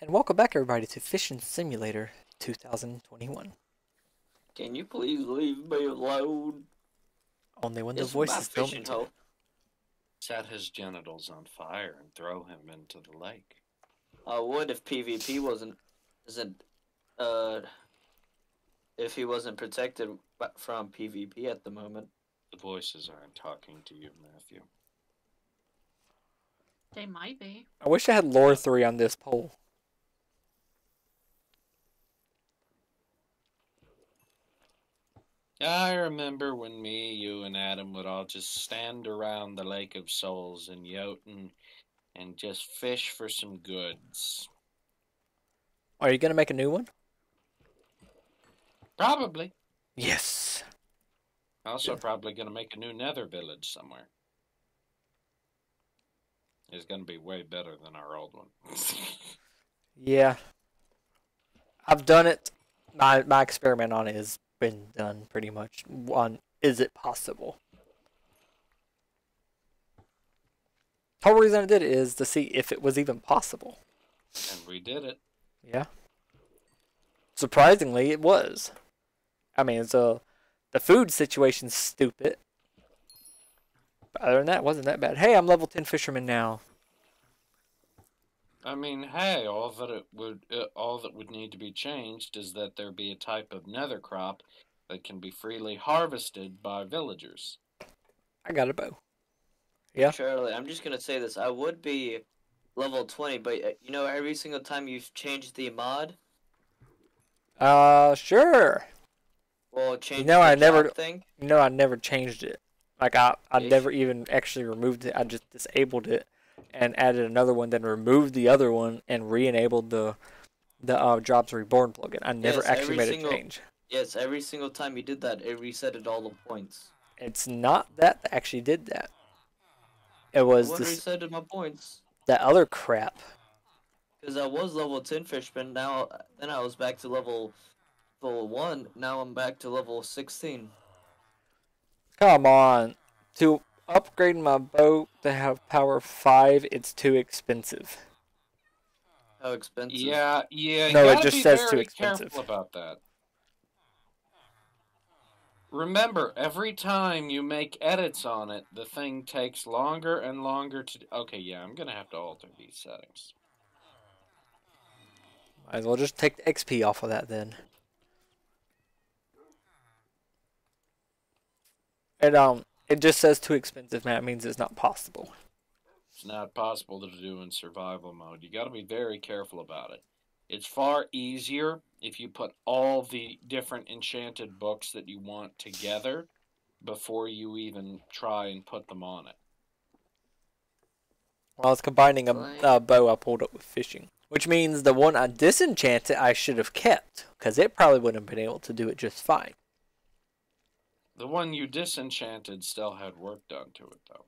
And welcome back, everybody, to Fishing Simulator 2021. Can you please leave me alone? Only when the It's voice my is filmed. hole. Set his genitals on fire and throw him into the lake. I would if PvP wasn't isn't uh if he wasn't protected from PvP at the moment. The voices aren't talking to you, Matthew. They might be. I wish I had lure 3 on this poll. I remember when me, you, and Adam would all just stand around the Lake of Souls in Jotun and just fish for some goods. Are you going to make a new one? Probably. Yes. Also, Yeah. probably going to make a new nether village somewhere. It's going to be way better than our old one. Yeah. I've done it. My my experiment on it has been done pretty much. On is it possible? Whole reason I did it is to see if it was even possible. and we did it. Yeah. Surprisingly, it was. I mean, so the food situation's stupid. But other than that, wasn't that bad. Hey, I'm level 10 fisherman now. I mean, hey, all that it would, uh, all that would need to be changed is that there be a type of nether crop that can be freely harvested by villagers. I got a bow. Yeah. Charlie, I'm just gonna say this. I would be level 20, but uh, you know, every single time you've changed the mod, Uh, sure. well, change know, the I never- job thing. You know, I never changed it. Like, I, I Ish. never even actually removed it. I just disabled it and added another one, then removed the other one and re-enabled the the uh, Jobs Reborn plugin. I never Yes, actually made single- a change. Yes, every single time you did that, it resetted all the points. It's not that that actually did that. It was What this, resetted my points? that other crap. Because I was level 10 fishman, now then I was back to level level 1, now I'm back to level 16. Come on. To upgrade my boat to have power 5, it's too expensive. How expensive. Yeah, yeah. No, it just be says too expensive. Careful about that. Remember, every time you make edits on it, the thing takes longer and longer to. Okay, yeah, I'm gonna have to alter these settings. Might as well just take the XP off of that then. It um it just says too expensive, man. It means it's not possible. It's not possible to do in survival mode. You got to be very careful about it. It's far easier if you put all the different enchanted books that you want together before you even try and put them on it. Well, I was combining a, a bow I pulled up with fishing, which means the one I disenchanted I should have kept, because it probably wouldn't have been able to do it just fine. The one you disenchanted still had work done to it, though.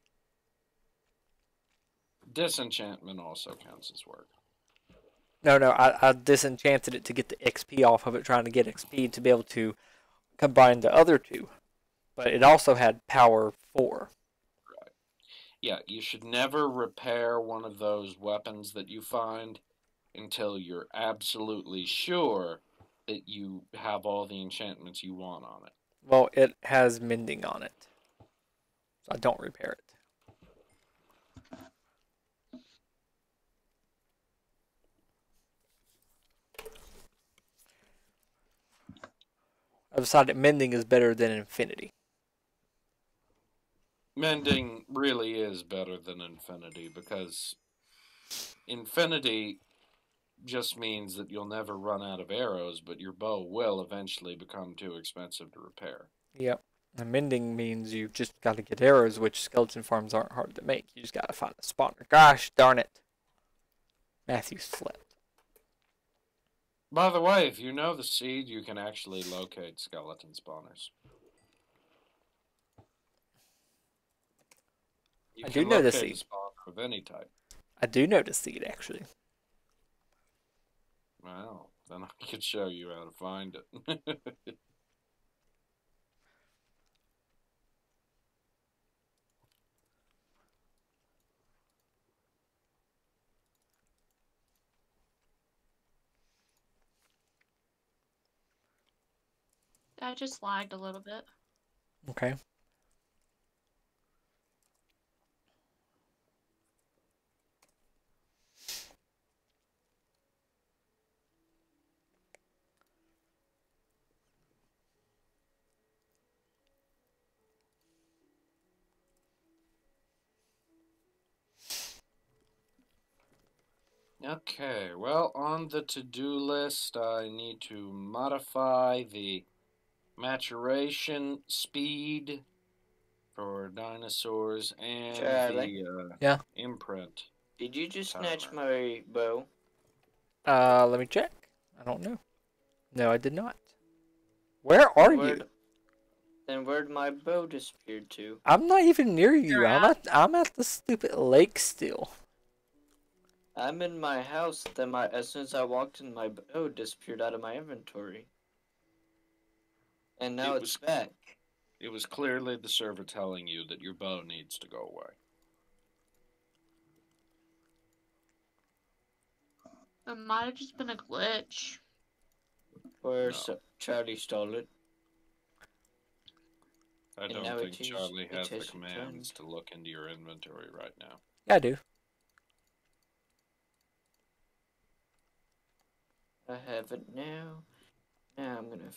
Disenchantment also counts as work. No, no, I, I disenchanted it to get the XP off of it, trying to get XP to be able to combine the other two. But it also had power four. Right. Yeah, you should never repair one of those weapons that you find until you're absolutely sure that you have all the enchantments you want on it. Well, it has mending on it, so I don't repair it. I've decided mending is better than infinity. Mending really is better than infinity because infinity just means that you'll never run out of arrows, but your bow will eventually become too expensive to repair. Yep. And mending means you just got to get arrows, which skeleton farms aren't hard to make. You just got to find a spawner. Gosh darn it. Matthew slept. By the way, if you know the seed, you can actually locate skeleton spawners. You I do know the seed. of any type. I do know the seed, actually. Well, then I could show you how to find it. I just lagged a little bit. Okay. Okay, well, on the to do list, I need to modify the maturation speed for dinosaurs and Charlie? the uh, Yeah. imprint. Did you just Timer. snatch my bow? Uh, let me check. I don't know. No, I did not. Where are you? Where'd- Then where'd my bow disappear to? I'm not even near you. You're I'm at I'm at the stupid lake still. I'm in my house. Then my as soon as I walked in, my bow disappeared out of my inventory. And now It it's was- back. It was clearly the server telling you that your bow needs to go away. It might have just been a glitch. Or No. so Charlie stole it. I And don't think Charlie has the takes your time. commands to look into your inventory right now. Yeah, I do. I have it now. Now I'm gonna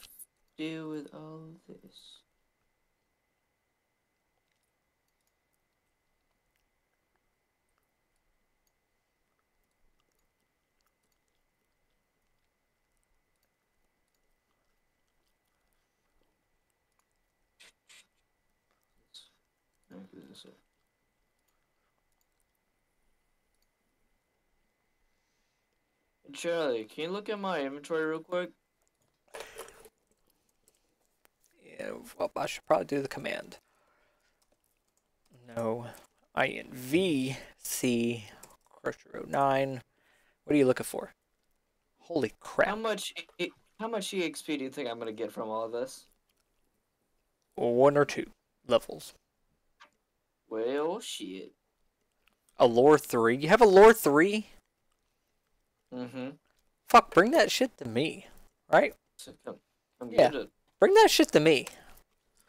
deal with all this. Let me do this up. Charlie, can you look at my inventory real quick? Yeah, well, I should probably do the command. No. INV C Crusher 09. What are you looking for? Holy crap! How much how much EXP do you think I'm gonna get from all of this? One or two levels. Well, shit. A lure 3. You have a lure 3? Mm-hmm. Fuck, bring that shit to me. Right? So come, come Yeah. get it. Bring that shit to me.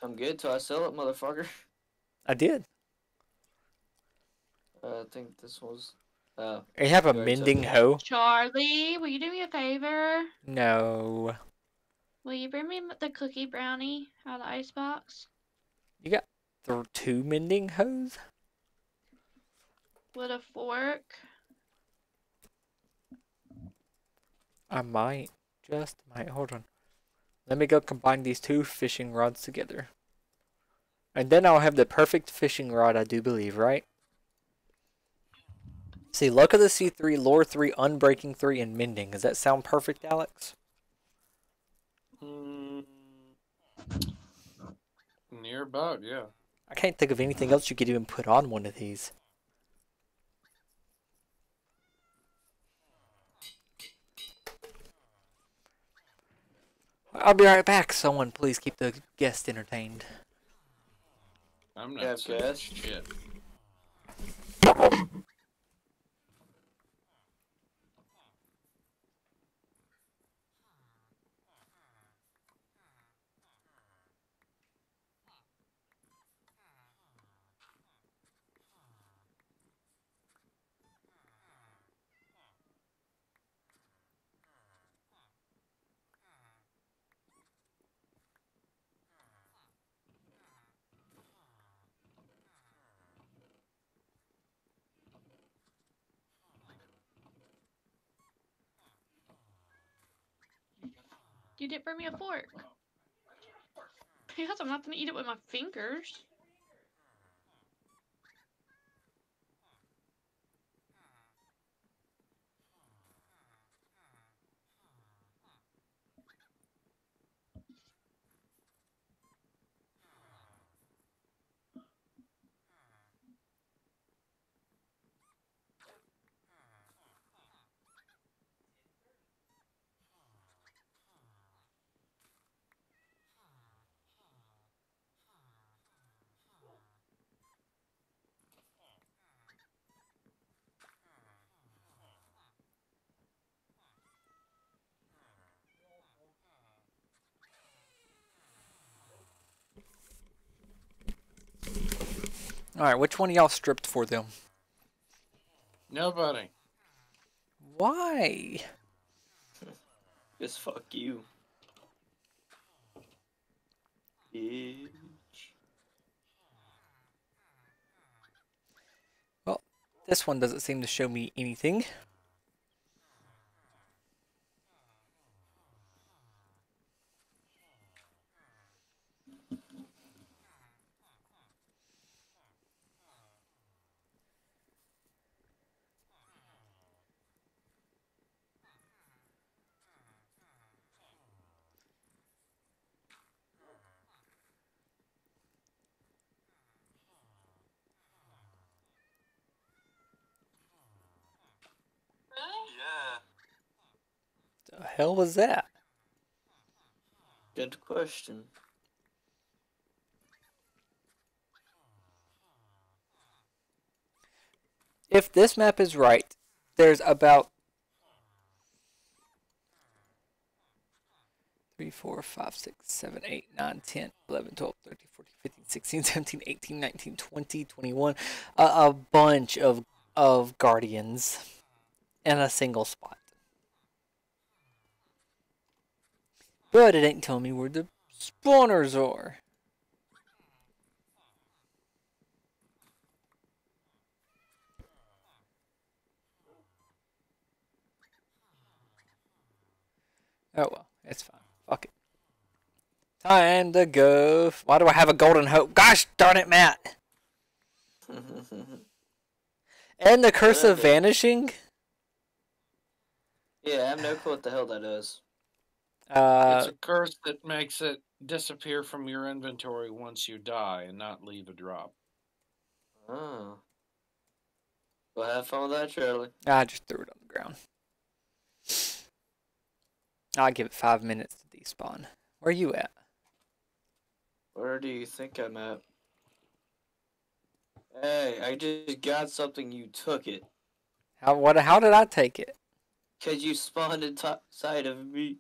Come get it till I sell it, motherfucker. I did. Uh, I think this was. Uh, You have a You already took mending hoe? Charlie, will you do me a favor? No. Will you bring me the cookie brownie out of the icebox You got th- two mending hoes? with a fork? I might. Just might. Hold on. Let me go combine these two fishing rods together. And then I'll have the perfect fishing rod, I do believe, right? See, luck of the C3, lure 3, unbreaking 3, and mending. Does that sound perfect, Alex? Hmm. Near about, yeah. I can't think of anything else you could even put on one of these. I'll be right back. Someone please keep the guest entertained. I'm not saying guess. shit. You didn't bring me a fork. Because I'm not gonna eat it with my fingers. Alright, which one of y'all stripped for them? Nobody. Why? Just fuck you. Bitch. This one doesn't seem to show me anything. The hell was that? Good question. If this map is right, there's about 3, 4, 5, 6, 7, 8, 9, 10, 11, 12, 13, 14, 15, 16, 17, 18, 19, 20, 21. A, a bunch of, of guardians in a single spot. But it ain't telling me where the spawners are. Oh well, it's fine. Fuck it. Time to go. Why do I have a golden hope? Gosh darn it, Matt! And the curse of vanishing. Yeah, I have no clue what the hell that is. Uh, it's a curse that makes it disappear from your inventory once you die and not leave a drop. Oh. Well, have fun with that, Charlie. I just threw it on the ground. I'll give it five minutes to despawn. Where are you at? Where do you think I'm at? Hey, I just got something. You took it. How what? How did I take it? Cause you spawned inside of me.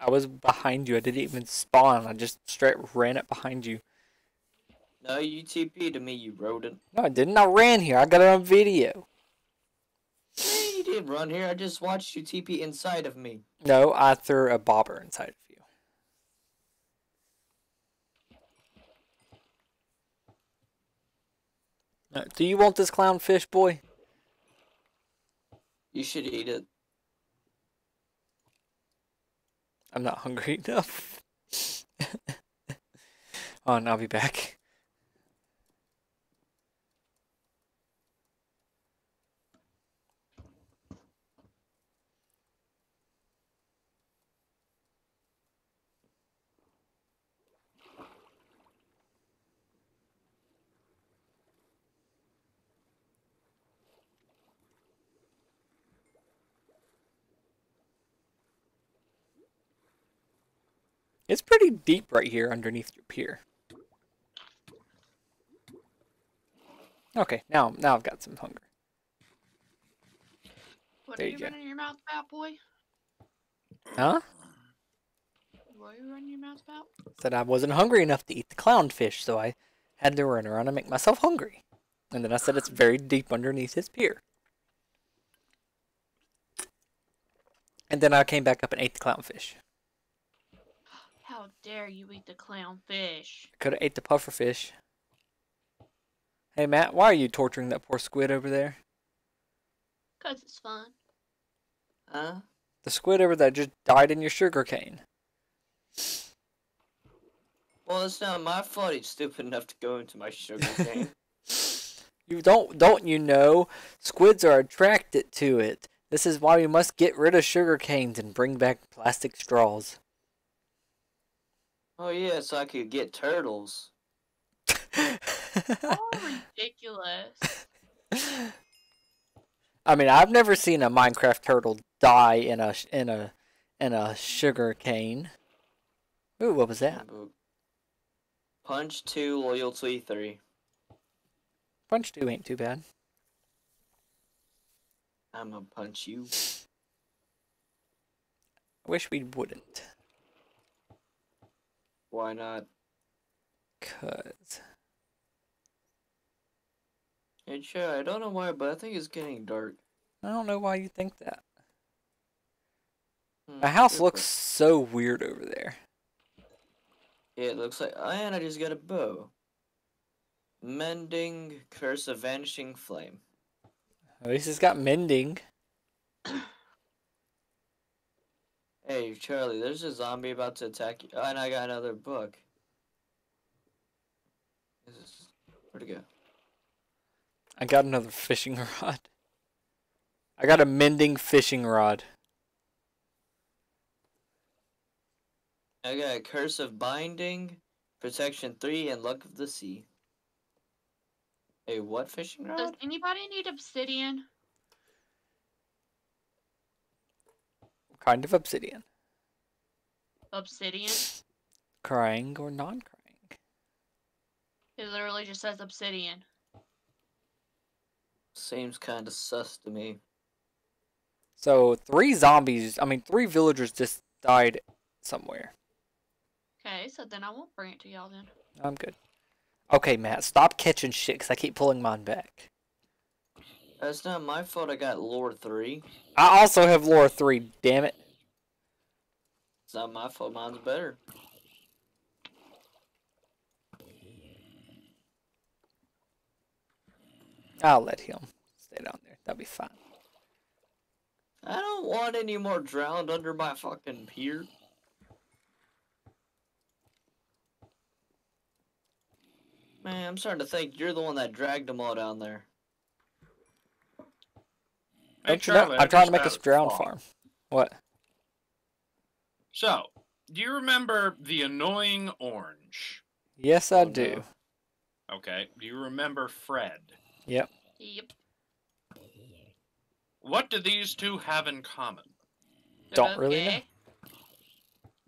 I was behind you. I didn't even spawn. I just straight ran it behind you. No, you TP to me, you rodent. No, I didn't. I ran here. I got it on video. Hey, you didn't run here. I just watched you TP inside of me. No, I threw a bobber inside of you. Uh, Do you want this clownfish, boy? You should eat it. I'm not hungry enough. oh, and I'll be back. It's pretty deep right here underneath your pier. Okay, now now I've got some hunger. What There are you you running your mouth about, boy? Huh? What are you running your mouth about? Said I wasn't hungry enough to eat the clownfish, so I had to run around and make myself hungry. And then I said it's very deep underneath his pier. And then I came back up and ate the clownfish. How dare you eat the clownfish? Could have ate the pufferfish. Hey Matt, why are you torturing that poor squid over there? Cause it's fun. Huh? The squid over there just died in your sugar cane. Well, it's not my fault he's stupid enough to go into my sugar cane. You don't don't you know squids are attracted to it. This is why we must get rid of sugar canes and bring back plastic straws. Oh, yeah, so I could get turtles. Oh, ridiculous. I mean, I've never seen a Minecraft turtle die in a in a in a sugar cane. Ooh, what was that? Punch 2, loyalty 3. Punch two ain't too bad. I'm gonna punch you. I wish we wouldn't, Why not? cause Hey, Chad, I don't know why, but I think it's getting dark. I don't know why you think that. Hmm, My house looks so weird over there. It looks like. And I just got a bow. Mending Curse of Vanishing Flame. At least it's got mending. Hey, Charlie, there's a zombie about to attack you. Oh, and I got another book. This is- Where'd it go? I got another fishing rod. I got a mending fishing rod. I got a Curse of Binding, Protection 3, and Luck of the Sea. A what fishing rod? Does anybody need obsidian? Kind of obsidian. Obsidian? Crying or non crying. It literally just says obsidian. Seems kind of sus to me. So, three zombies, I mean, three villagers just died somewhere. Okay, so then I won't bring it to y'all then. I'm good. Okay, Matt, stop catching shit because I keep pulling mine back. That's not my fault I got lure 3. I also have lure 3, damn it. It's not my fault, mine's better. I'll let him stay down there. That'll be fine. I don't want any more drowned under my fucking pier. Man, I'm starting to think you're the one that dragged them all down there. Hey, Don't you know? Charlie, I I'm trying to make had us drown farm. What? So, do you remember the annoying orange? Yes, I do. Okay. Do you remember Fred? Yep. Yep. What do these two have in common? They're Don't really know.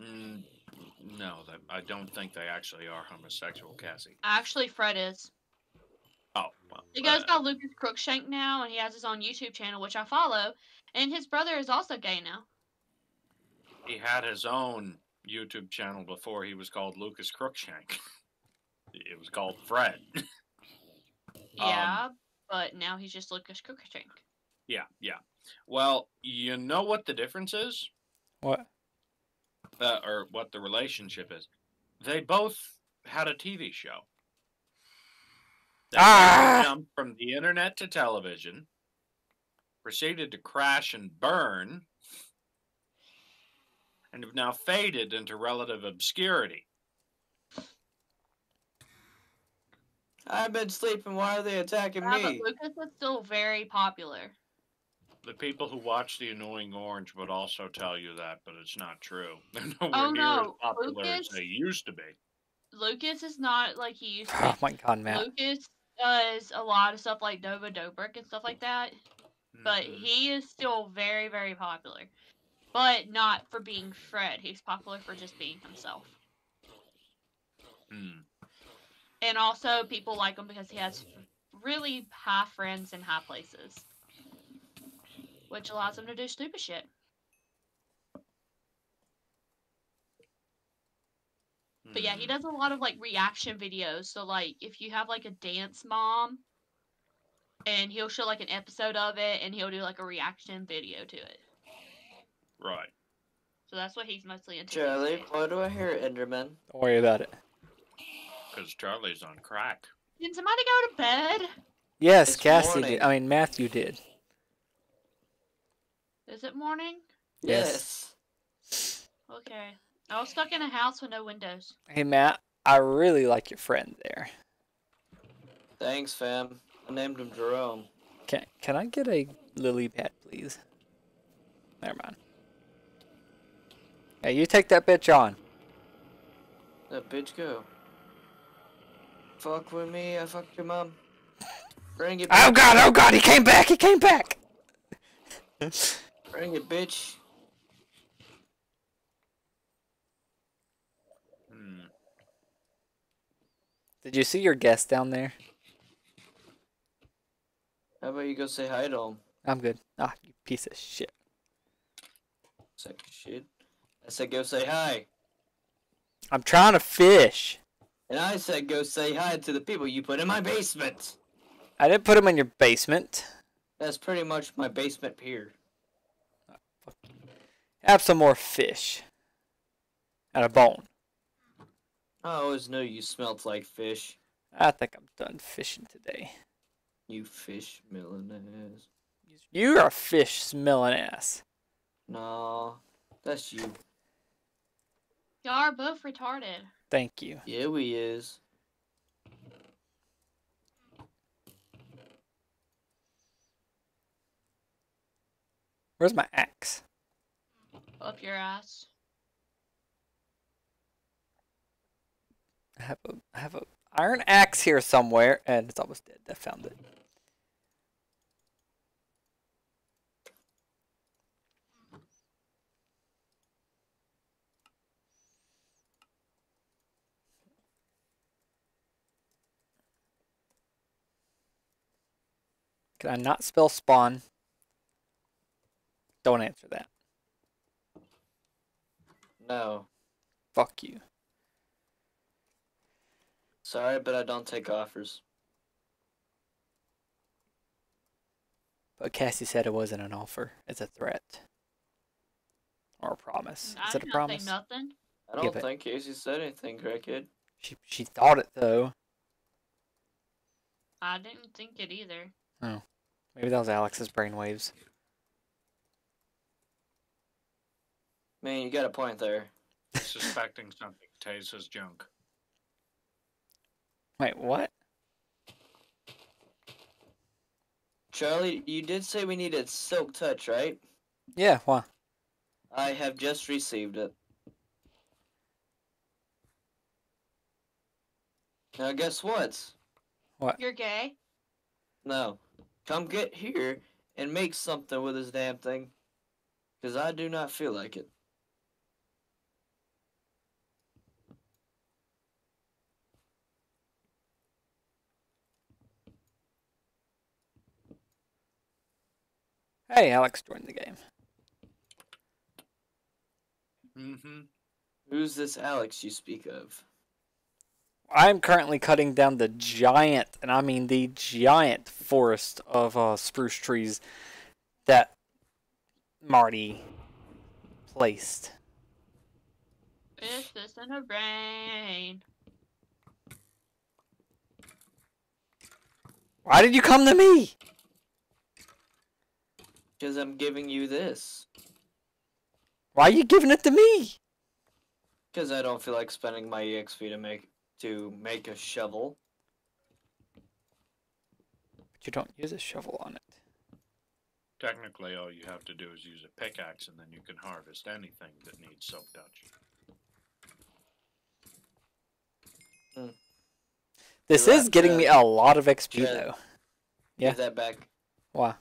Mm, no, I don't think they actually are homosexual, Cassie. Actually, Fred is. Oh, well. The guy's uh, got Lucas Cruikshank now, and he has his own YouTube channel, which I follow. And his brother is also gay now. he had his own YouTube channel before he was called Lucas Cruikshank. it was called Fred. Yeah, but now he's just Lucas Cruikshank. yeah, yeah. Well, you know what the difference is? What? uh, or what the relationship is. They both had a TV show. They Ah! jumped from the internet to television, proceeded to crash and burn, and have now faded into relative obscurity. I've been sleeping. Why are they attacking Yeah, but me? Lucas is still very popular. The people who watch The Annoying Orange would also tell you that, but it's not true. They're nowhere Oh, near as no, popular as Lucas- they used to be. Lucas is not like he used to be. Oh my god, Matt. Lucas does a lot of stuff like Nova Dobrik and stuff like that, but Mhm. he is still very, very popular. But not for being Fred. He's popular for just being himself. Hmm. And also, people like him because he has really high friends in high places, which allows him to do stupid shit. But yeah, he Hmm. does a lot of like reaction videos. So like if you have like a dance mom and he'll show like an episode of it and he'll do like a reaction video to it. Right. So that's what he's mostly into. Charlie, days. why do I hear Enderman? Don't worry about it. Because Charlie's on crack. Did somebody go to bed? Yes, It's Cassie morning. did. I mean, Matthew did. Is it morning? Yes. Okay. I was stuck in a house with no windows. Hey, Matt, I really like your friend there. Thanks, fam. I named him Jerome. Can Can I get a lily pad, please? Never mind. Hey, you take that bitch on. That bitch go. Fuck with me, I fucked your mom. Bring it, Oh god! Oh god! He came back! He came back! Bring it, bitch. Did you see your guest down there? How about you go say hi to him? I'm good. Ah, you piece of shit. Sack of shit. I said go say hi. I'm trying to fish. And I said go say hi to the people you put in my basement. I didn't put them in your basement. That's pretty much my basement pier. Have some more fish. And a bone. I always knew you smelt like fish. I think I'm done fishing today. You fish millionaires. You're a fish smelling ass. No, that's you. Y'all are both retarded. Thank you. Yeah, we is. Where's my axe? Up your ass. I have a I have a iron axe here somewhere, and it's almost dead. I found it. Can I not spell spawn? Don't answer that. No. Fuck you. Sorry, but I don't take offers. But Cassie said it wasn't an offer. It's a threat. Or a promise. I Is it a did not say promise? nothing. I don't Give it. think Casey said anything, crackhead. She she thought it though. I didn't think it either. Oh. Maybe that was Alex's brainwaves. Man, you got a point there. Suspecting something. Tay says junk. Wait, what? Charlie, you did say we needed Silk Touch, right? Yeah, why? I have just received it. Now, guess what? What? You're gay? No. Come get here and make something with this damn thing. Because I do not feel like it. Hey, Alex joined the game. Mm-hmm. Who's this Alex you speak of? I'm currently cutting down the giant, and I mean the giant forest of uh, spruce trees that Marty placed. Is this in a brain? Why did you come to me? Because I'm giving you this. Why are you giving it to me? Because I don't feel like spending my EXP to make to make a shovel. But you don't use a shovel on it. Technically, all you have to do is use a pickaxe, and then you can harvest anything that needs silk touch. This You're is right, getting me a lot of XP Yeah. though. Yeah. Give that back. Why?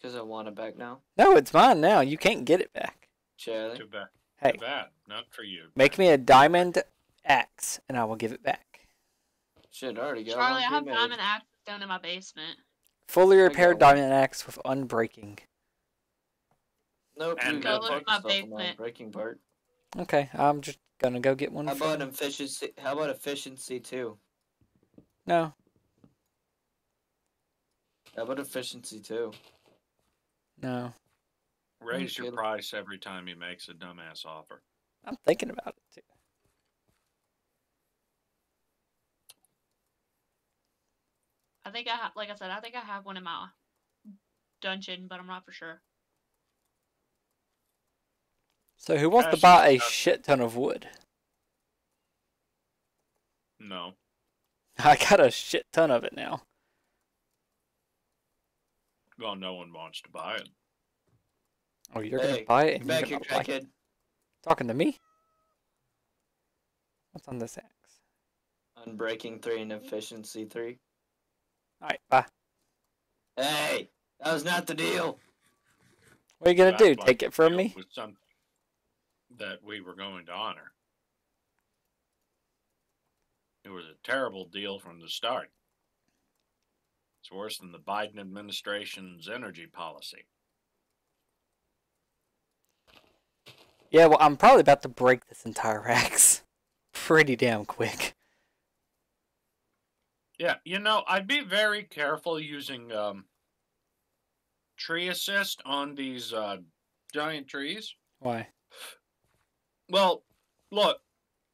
Because I want it back now. No, it's mine now. You can't get it back. Charlie. Too bad. Hey, Too bad. Not for you. make me a diamond axe, and I will give it back. Shit, I already got Charlie, I one have pre-made. diamond axes down in my basement. Fully repaired diamond axe with unbreaking. Nope, And uh, you go got look fuck at my stuff on the basement. breaking part. Okay, I'm just gonna go get one. How about From... efficiency? How about efficiency two? No, How about efficiency two? No. Raise your price every time he makes a dumbass offer. I'm thinking about it too. I think I have, like I said, I think I have one in my dungeon, but I'm not for sure. So who wants to buy a is- shit ton of wood? No. I got a shit ton of it now. Well, no one wants to buy it. Oh, you're Hey, gonna buy it and Back you're here, gonna like it. Talking to me? What's on this axe? Unbreaking three and efficiency three. Alright, bye. Hey, that was not the deal. What are you gonna That's do? why Take it from me? Was something that we were going to honor. It was a terrible deal from the start. It's worse than the Biden administration's energy policy. Yeah, well, I'm probably about to break this entire axe pretty damn quick. Yeah, you know, I'd be very careful using um, tree assist on these uh, giant trees. Why? Well, look,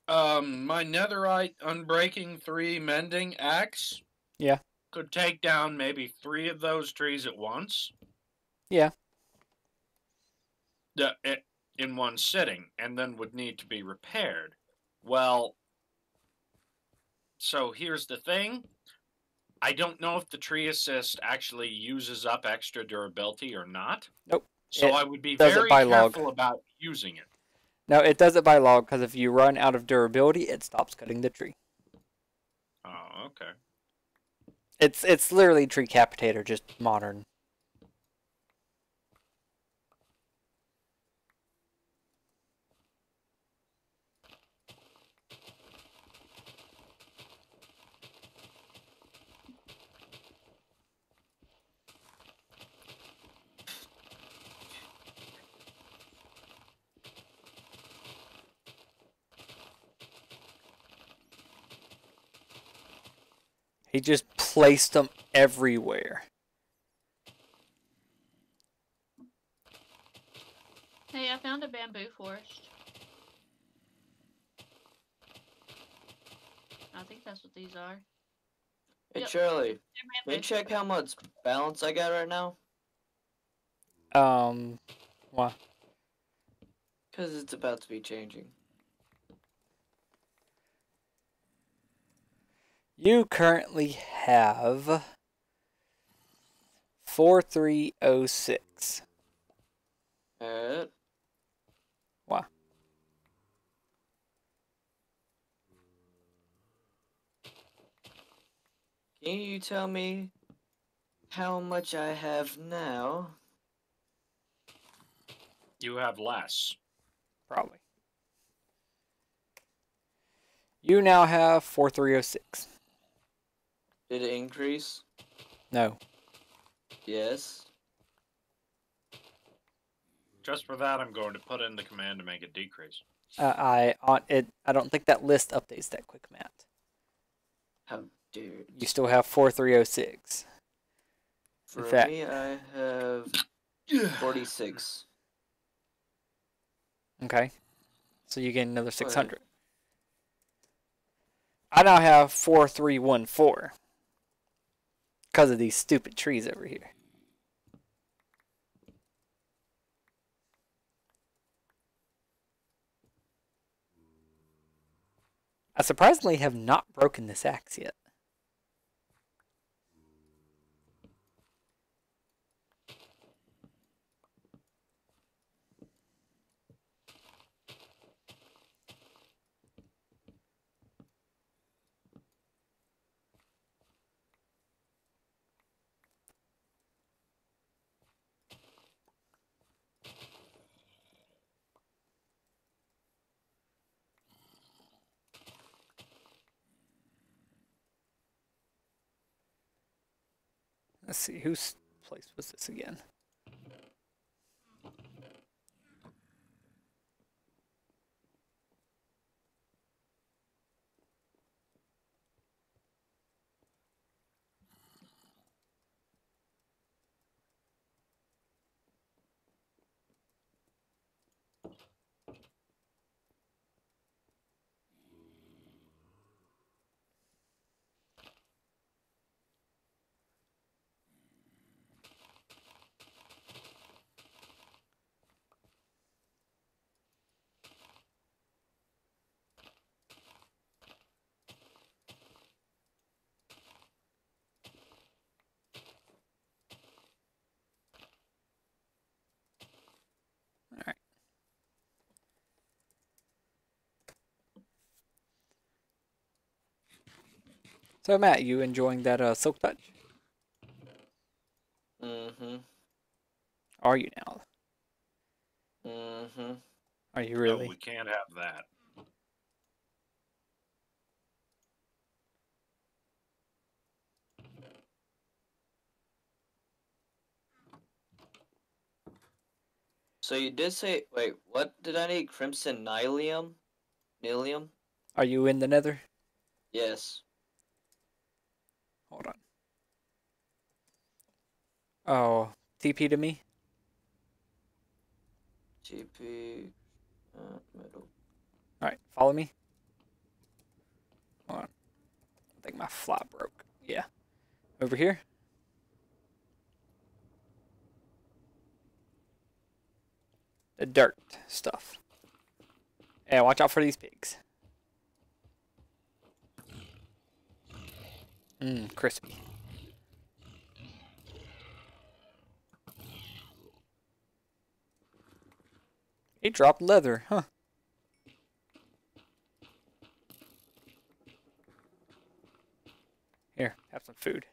um, my netherite unbreaking three mending axe. Yeah. Could take down maybe three of those trees at once. Yeah. The, it, in one sitting, and then would need to be repaired. Well, so here's the thing. I don't know if the tree assist actually uses up extra durability or not. Nope. So It I would be very by log. careful about using it. No, it does it by log because if you run out of durability, it stops cutting the tree. Oh, okay. It's it's literally Treecapitator, just modern. He just placed them everywhere. Hey, I found a bamboo forest. I think that's what these are. Hey Yep. Charlie, can you check how much balance I got right now? Um, why? Because it's about to be changing. You currently have four three oh six. Alright. Why? Can you tell me how much I have now? You have less. Probably. You now have four three oh six. Did it increase? No. Yes. Just for that, I'm going to put in the command to make it decrease. Uh, I on it. I don't think that list updates that quick, Matt. How dare it. You still have four three oh six. For fact- me, I have 46. Okay. So you gain another six hundred. I now have four three one four. Because of these stupid trees over here. I surprisingly have not broken this axe yet. Let's see, whose place was this again? Alright. So Matt, you enjoying that uh, silk touch? Mm-hmm. Are you now? Mm-hmm. Are you really? No, really? we can't have that. So you did say, wait, what did I need? Crimson Nylium? Nylium? Are you in the nether? Yes. Hold on. Oh, TP to me? TP. Uh, middle. Alright, follow me. Hold on. I think my fly broke. Yeah. Over here? The dirt stuff. Yeah, watch out for these pigs. Mmm, crispy. He dropped leather, huh? Here, have some food.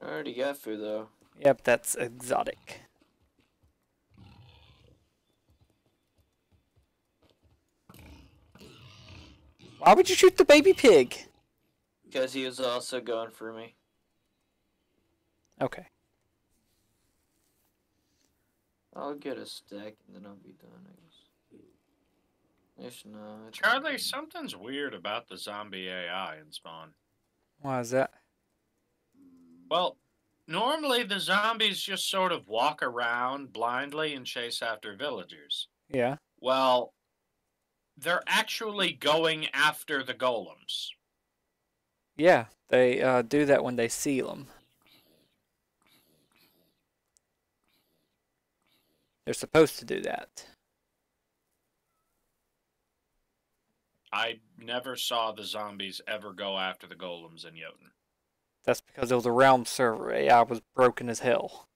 I already got food though. Yep, that's exotic. Why would you shoot the baby pig? Because he was also going for me. Okay. I'll get a stack and then I'll be done, I guess. It's not. Charlie, something's weird about the zombie AI in Spawn. Why is that? Well, normally the zombies just sort of walk around blindly and chase after villagers. Yeah. Well, they're actually going after the golems. Yeah, they uh, do that when they seal them. They're supposed to do that. I never saw the zombies ever go after the golems in Jotun. That's because it was a realm server. AI was broken as hell.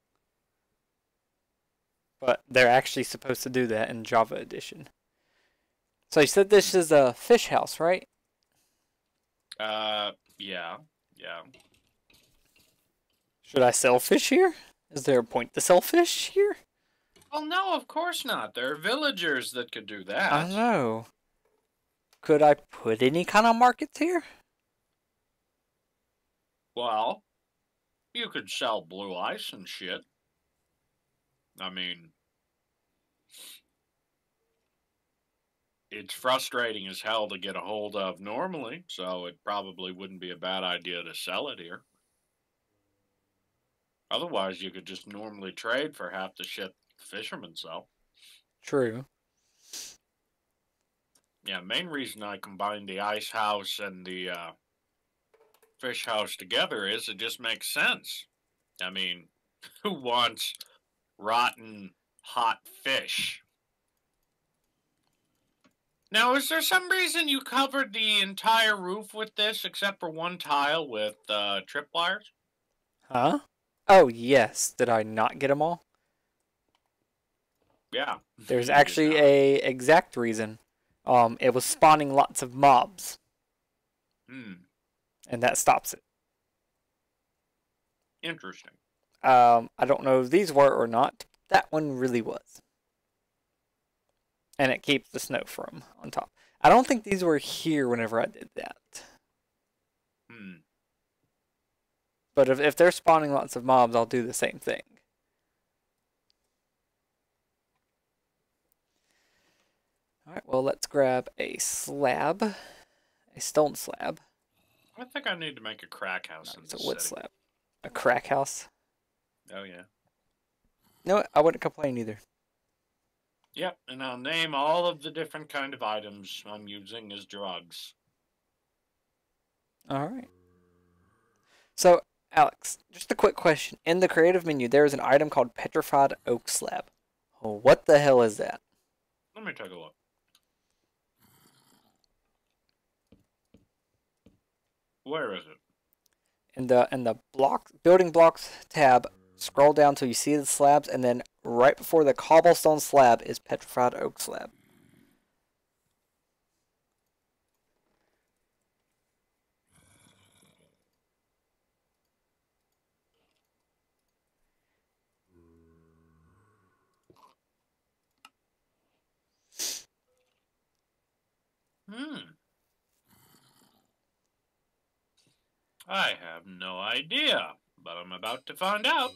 But they're actually supposed to do that in Java Edition. So you said this is a fish house, right? Uh, yeah, yeah. Should I sell fish here? Is there a point to sell fish here? Well, no, of course not. There are villagers that could do that. I know. Could I put any kind of markets here? Well, you could sell blue ice and shit. I mean, it's frustrating as hell to get a hold of normally, so it probably wouldn't be a bad idea to sell it here. Otherwise, you could just normally trade for half the shit the fishermen sell. True. Yeah, main reason I combined the ice house and the uh, fish house together is it just makes sense. I mean, who wants rotten hot fish? Now, is there some reason you covered the entire roof with this except for one tile with uh, tripwires? Huh? Oh, yes. Did I not get them all? Yeah. There's You actually a exact reason. Um, it was spawning lots of mobs, Hmm, and that stops it. interesting. Um, I don't know if these were or not. That one really was. And it keeps the snow from on top. I don't think these were here whenever I did that. Hmm. But if, if they're spawning lots of mobs, I'll do the same thing. Alright, well, let's grab a slab. A stone slab. I think I need to make a crack No, house in it's a wood slab. A crack house. Oh, yeah. No, I wouldn't complain either. Yep, and I'll name all of the different kind of items I'm using as drugs. All right. So, Alex, just a quick question. In the creative menu, there is an item called petrified oak slab. What the hell is that? Let me take a look. Where is it? In the in the block building blocks tab, scroll down till you see the slabs, and then right before the cobblestone slab is petrified oak slab. Hmm. I have no idea, but I'm about to find out.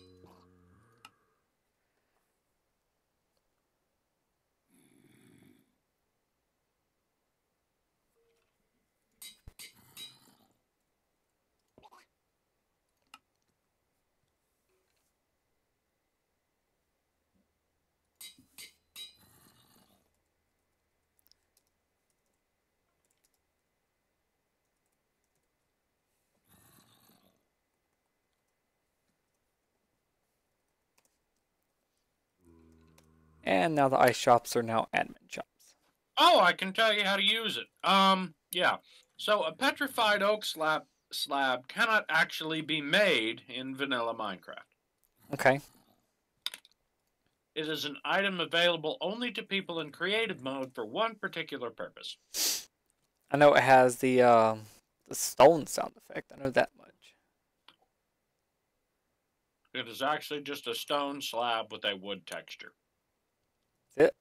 And now the ice shops are now admin shops. Oh, I can tell you how to use it. Um, yeah. So a petrified oak slab slab cannot actually be made in vanilla Minecraft. Okay. It is an item available only to people in creative mode for one particular purpose. I know it has the um the stone sound effect. I know that much. It is actually just a stone slab with a wood texture. That's it.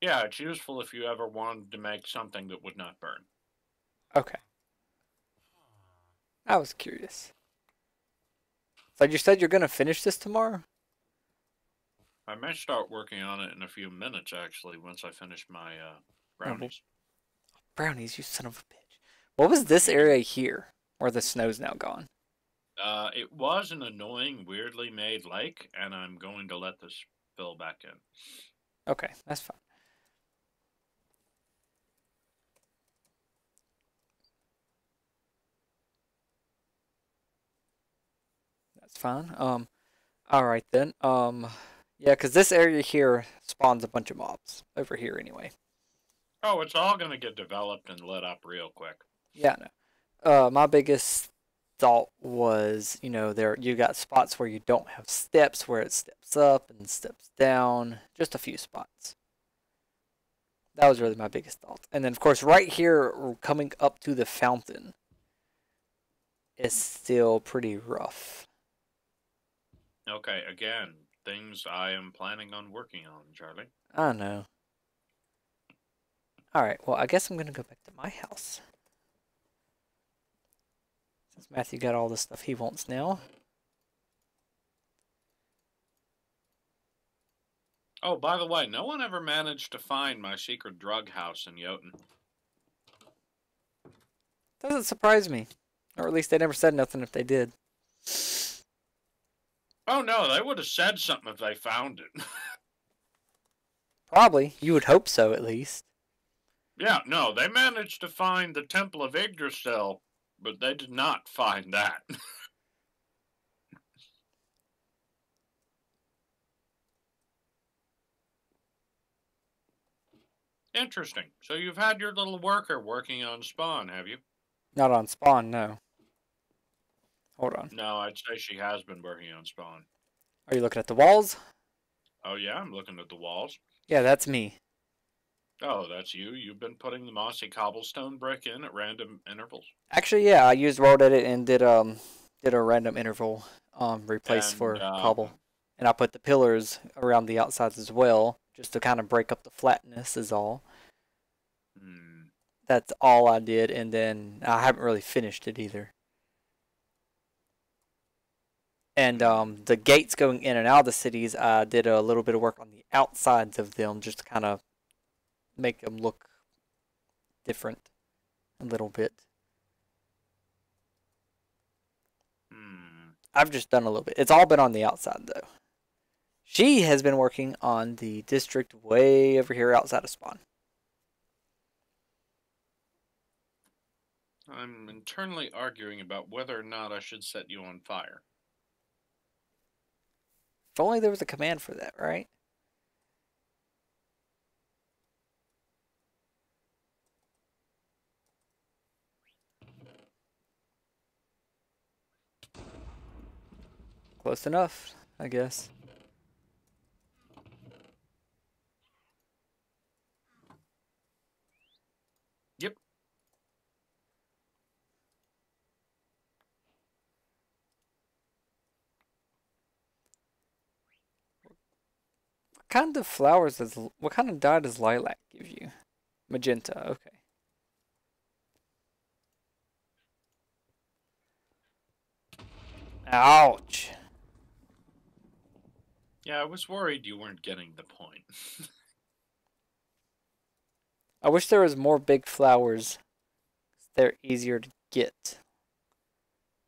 Yeah, it's useful if you ever wanted to make something that would not burn. Okay. I was curious. So you said you're gonna finish this tomorrow? I may start working on it in a few minutes, actually, once I finish my uh, brownies. Brownies, you son of a bitch. What was this area here where the snow's now gone? Uh, it was an annoying, weirdly made lake, and I'm going to let this fill back in. Okay, that's fine. That's fine. Um, all right then. Um, yeah, because this area here spawns a bunch of mobs over here anyway. Oh, it's all going to get developed and lit up real quick. Yeah, no. Uh, my biggest thought was, you know, there you got spots where you don't have steps, where it steps up and steps down, just a few spots. That was really my biggest thought. And then, of course, right here, coming up to the fountain, is still pretty rough. Okay, again, things I am planning on working on, Charlie. I know. Alright, well, I guess I'm going to go back to my house. Since Matthew got all the stuff he wants now. Oh, by the way, no one ever managed to find my secret drug house in Jotun. Doesn't surprise me. Or at least they never said nothing if they did. Oh no, they would have said something if they found it. Probably. You would hope so, at least. yeah, no, they managed to find the Temple of Yggdrasil, but they did not find that. Interesting. So you've had your little worker working on Spawn, have you? Not on spawn, no. Hold on. No, I'd say she has been working on Spawn. Are you looking at the walls? Oh yeah, I'm looking at the walls. Yeah, that's me. Oh, that's you. You've been putting the mossy cobblestone brick in at random intervals. Actually, yeah, I used World Edit and did um did a random interval um replace And, for um, cobble, and I put the pillars around the outsides as well, just to kind of break up the flatness. Is all. Hmm. That's all I did, and then I haven't really finished it either. And um, the gates going in and out of the cities, I did a little bit of work on the outsides of them, just to kind of make them look different a little bit. Hmm. I've just done a little bit. It's all been on the outside though. She has been working on the district way over here outside of spawn. I'm internally arguing about whether or not I should set you on fire. If only there was a command for that, right? Close enough, I guess. Yep. What kind of flowers does what kind of dye does lilac give you? Magenta, okay. Ouch. Yeah, I was worried you weren't getting the point. I wish there was more big flowers. They're easier to get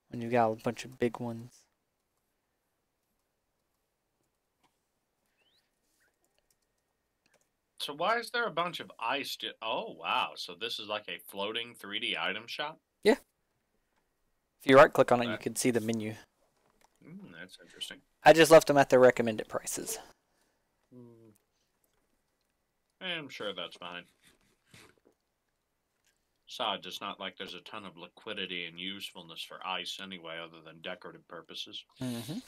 when you got a bunch of big ones. so why is there a bunch of ice? Oh wow! So this is like a floating 3D item shop. Yeah. If you right click on it, you can see the menu. Mm, that's interesting. I just left them at their recommended prices. Mm. I'm sure that's fine. Sod does not like there's a ton of liquidity and usefulness for ice anyway, other than decorative purposes. Mm-hmm.